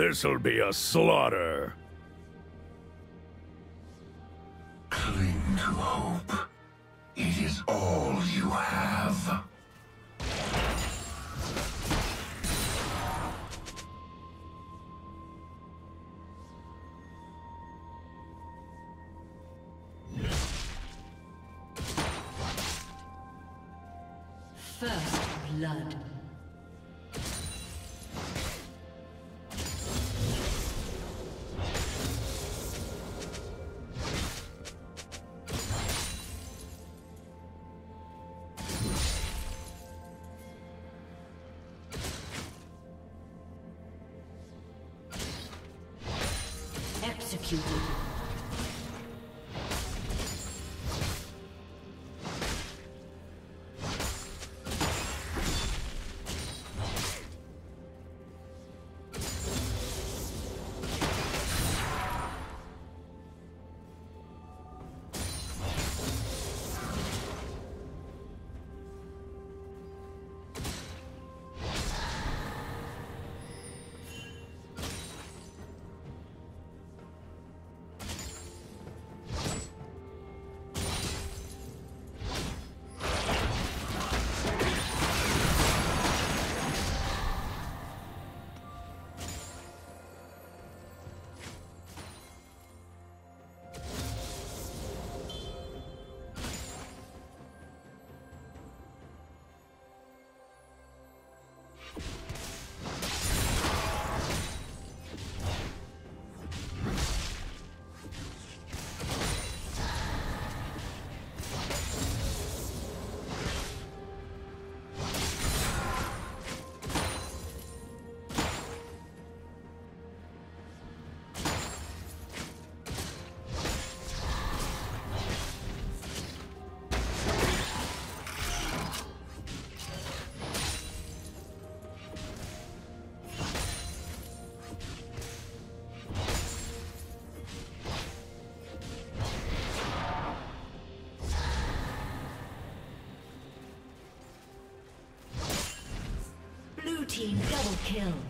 this'll be a slaughter. Cling to hope. It is all you have. First blood. Team double kill.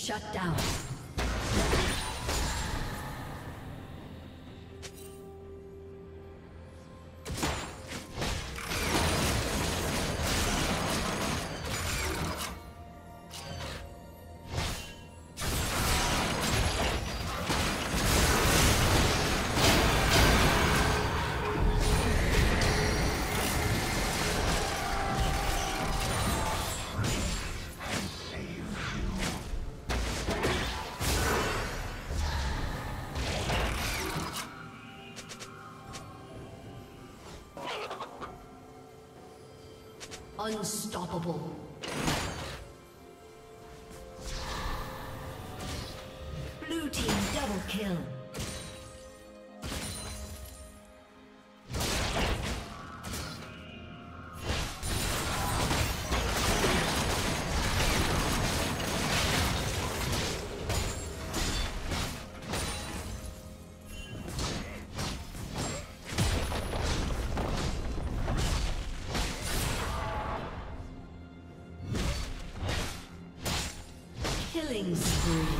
Shut down. Unstoppable. Killing spree.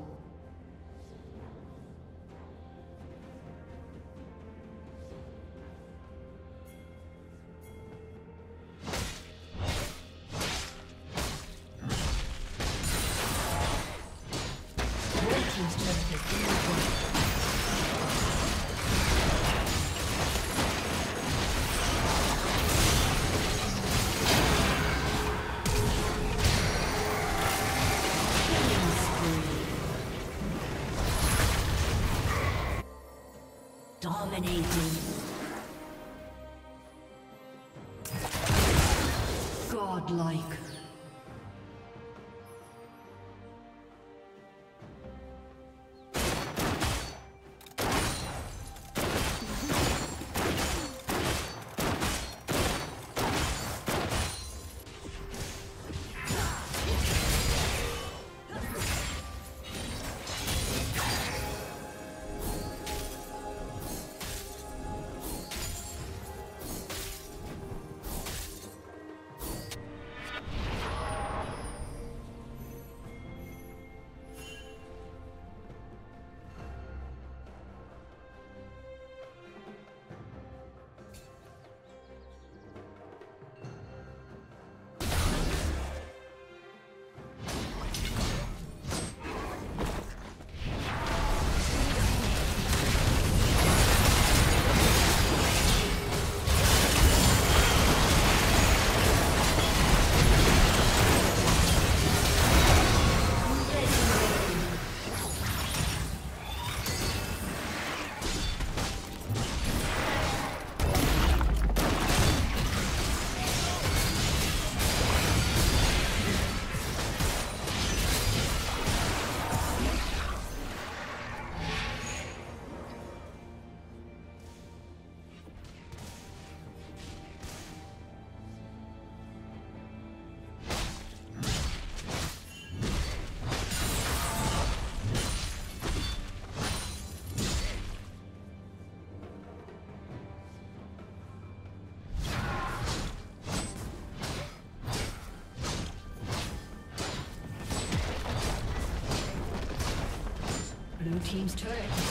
Team's turret